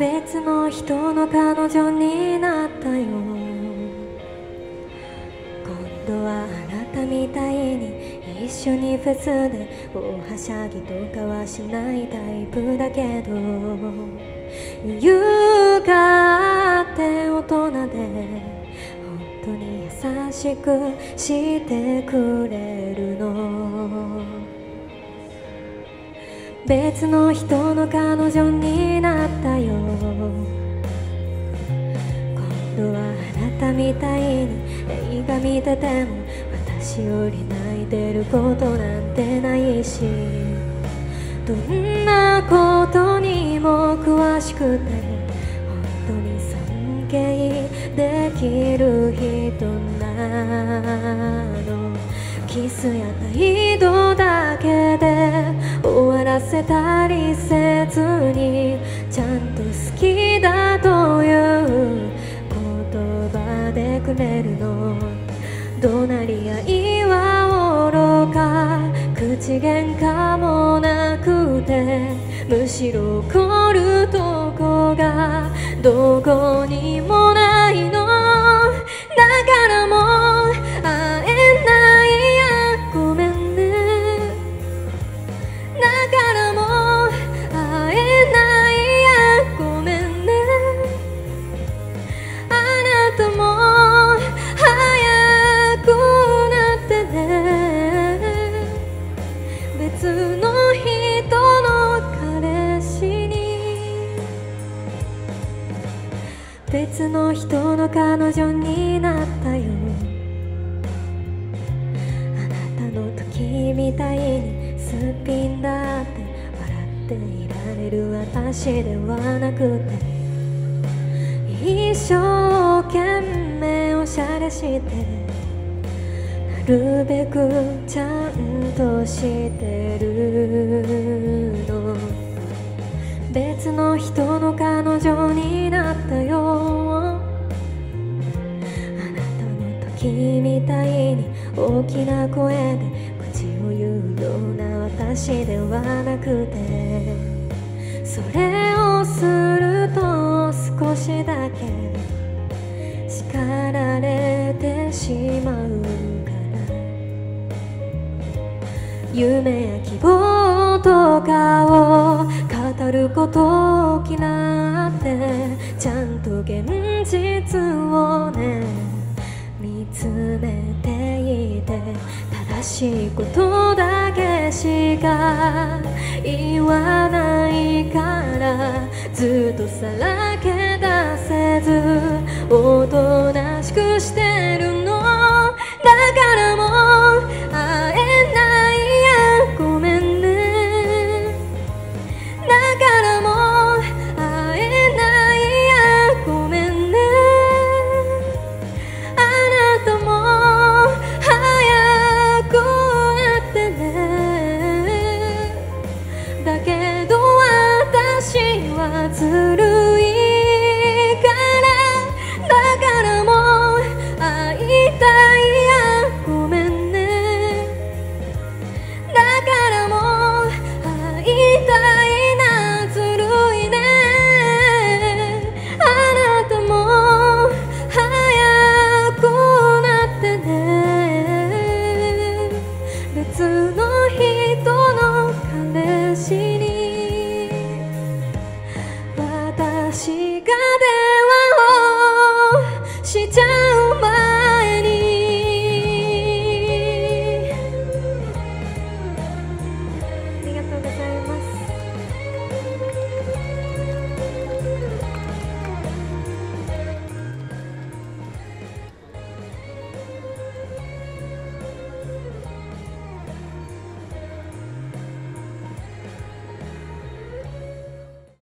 別の人の彼女になったよ。今度はあなたみたいに一緒にフェスで大はしゃぎとかはしないタイプだけど。余裕があって大人で本当に優しくしてくれるの。別の人の彼女になったよ。みたいに映画見てても私より泣いてることなんてないしどんなことにも詳しくて本当に尊敬できる人なの。キスや態度だけで終わらせたりせずにちゃんと好きだというでくれるの。怒鳴り合いは愚か口喧嘩もなくて。むしろ怒るとこがどこにもないの。だからの人の彼氏に。別の人の彼女になったよ。あなたの時みたいにすっぴんだって。笑っていられる私ではなくて。一生懸命おしゃれして。るべくちゃんとしてるの。別の人の彼女になったよ。あなたの時みたいに大きな声で口を言うような私ではなくてそれをすると少しだけ叱られてしまう。夢や希望とかを語ることを嫌ってちゃんと現実をね見つめていて正しいことだけしか言わないからずっとさらずるいからだからもう会いたいやごめんね。だからもう会いたいなずるいね。あなたも早くなってね。別の